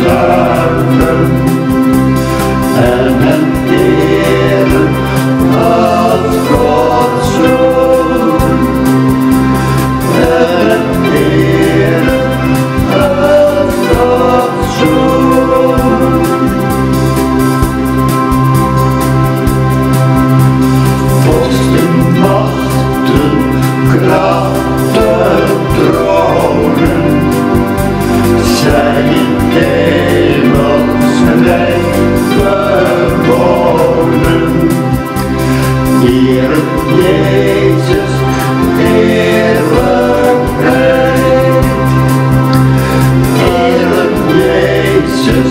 love. Eren Jezus, heerlijkheid. Eren Jezus,